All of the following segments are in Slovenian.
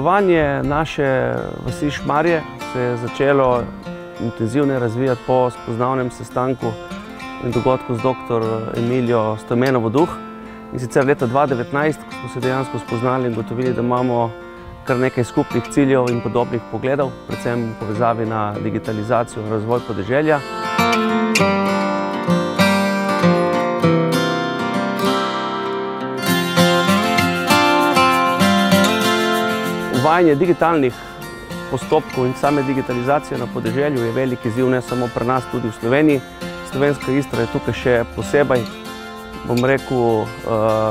Delovanje naše vasi Šmarje se je začelo intenzivno razvijati po spoznavnem sestanku in dogodku z dr. Emilijo Stojmenovo duh. In sicer leta 2019, ko smo se dejansko spoznali in gotovili, da imamo kar nekaj skupnih ciljev in podobnih pogledov, predvsem povezavi na digitalizacijo in razvoj podeželja. Uvajanje digitalnih postopkov in same digitalizacije na podeželju je velik izziv ne samo pri nas, tudi v Sloveniji. Slovenska Istra je tukaj še posebej, bom rekel,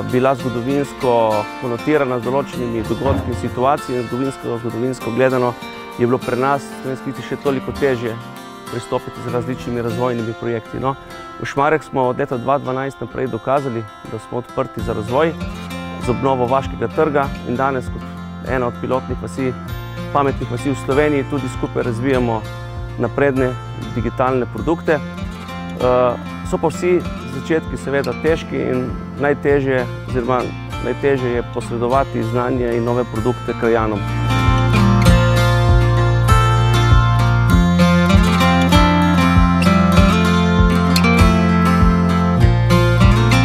bila zgodovinsko konotirana z določenimi dogodki in situacijami. Zgodovinsko, zgodovinsko gledano je bilo pri nas v Slovenski Istri še toliko težje pristopiti z različnimi razvojnimi projekti. No, v Šmarjah smo od leta 2012 naprej dokazali, da smo odprti za razvoj, z obnovo Vaškega trga in danes kot ena od pilotnih vasi, pametnih vasi v Sloveniji, tudi skupaj razvijamo napredne digitalne produkte. So pa vsi začetki seveda težki in najtežje oziroma najtežje je posredovati znanje in nove produkte krajanom.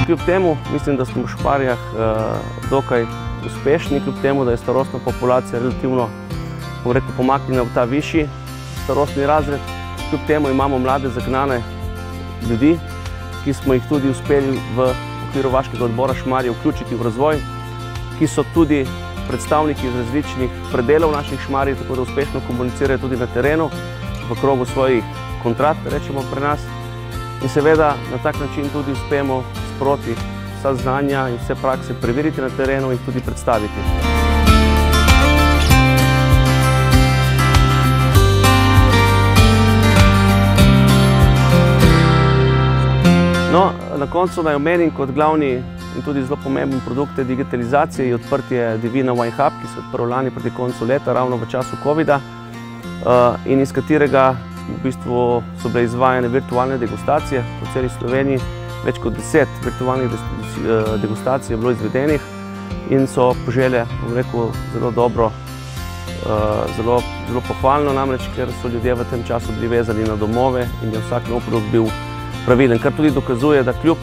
Kljub temu mislim, da smo v Šmarjah dokaj uspešni, kljub temu, da je starostna populacija relativno, rekel, pomaknjena v ta višji starostni razred. Kljub temu imamo mlade zagnane ljudi, ki smo jih tudi uspeli v okviru Vaškega odbora Šmarje vključiti v razvoj, ki so tudi predstavniki iz različnih predelov naših Šmarij, tako da uspešno komunicirajo tudi na terenu, v krogu svojih kontrat, rečemo pri nas. In seveda na tak način tudi uspemo sproti vsa znanja in vse prakse preveriti na terenu in tudi predstaviti. No, na koncu naj omenim kot glavni in tudi zelo pomemben produkt te digitalizacije je odprtje Divina Wine Hub, ki se je odprl lani proti koncu leta, ravno v času covida in iz katerega v bistvu so bile izvajane virtualne degustacije po celi Sloveniji. Več kot deset virtualnih degustacij je bilo izvedenih in so požele, bom rekel, zelo dobro, zelo, zelo pohvalno namreč, ker so ljudje v tem času bili vezani na domove in je vsak nov produkt bil pravilen, kar tudi dokazuje, da kljub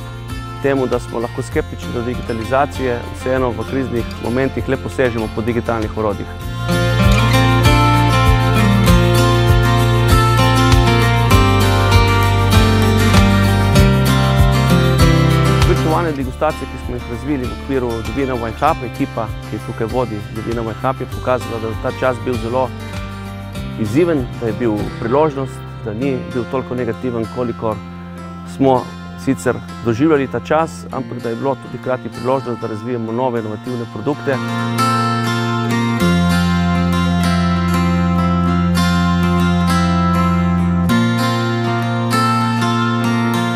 temu, da smo lahko skeptični do digitalizacije, vseeno v kriznih momentih le posežemo po digitalnih orodjih. Virtualne degustacije, ki smo jih razvili v okviru Divina Wine Hub, ekipa, ki tukaj vodi Divina Wine Hub, je pokazala, da je ta čas bil zelo izziven, da je bil priložnost, da ni bil toliko negativen, kolikor smo sicer doživljali ta čas, ampak da je bilo tudi hkrati priložnost, da razvijemo nove inovativne produkte.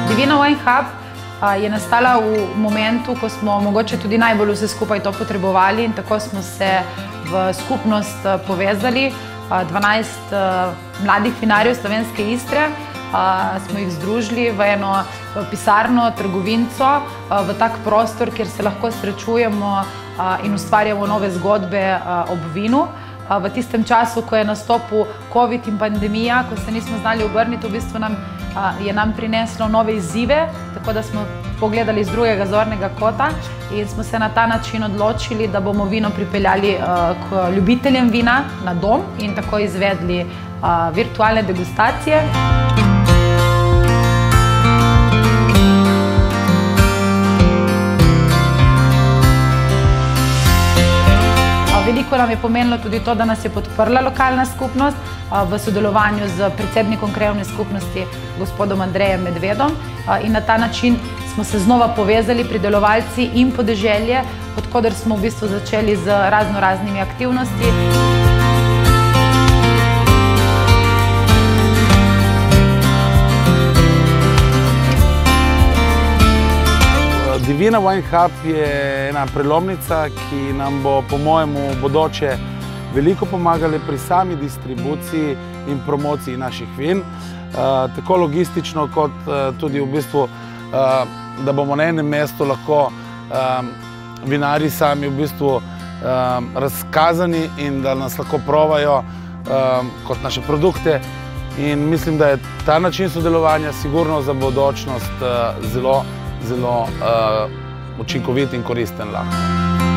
Divina Wine Hub je nastala v momentu, ko smo mogoče tudi najbolj vse skupaj to potrebovali in tako smo se v skupnost povezali. 12 mladih vinarjev Slovenske Istre smo jih združili v eno pisarno, trgovinco, v tak prostor, kjer se lahko srečujemo in ustvarjamo nove zgodbe ob vinu. V tistem času, ko je nastopil covid in pandemija, ko se nismo znali obrniti, v bistvu nam je nam prineslo nove izzive, tako da smo pogledali z drugega zornega kota in smo se na ta način odločili, da bomo vino pripeljali k ljubiteljem vina na dom in tako izvedli virtualne degustacije. Nam je pomenilo tudi to, da nas je podprla lokalna skupnost v sodelovanju s predsednikom krajevne skupnosti, gospodom Andrejem Medvedom in na ta način smo se znova povezali pridelovalci in podeželje, od koder smo v bistvu začeli z razno raznimi aktivnosti. Divina Wine Hub je ena prelomnica, ki nam bo po mojemu bodoče veliko pomagala pri sami distribuciji in promociji naših vin. Tako logistično kot tudi v bistvu, da bomo na enem mestu lahko vinarji sami v bistvu razkazani in da nas lahko provajo kot naše produkte. In mislim, da je ta način sodelovanja sigurno za bodočnost zelo, zelo uh, učinkovit in koristen lahko.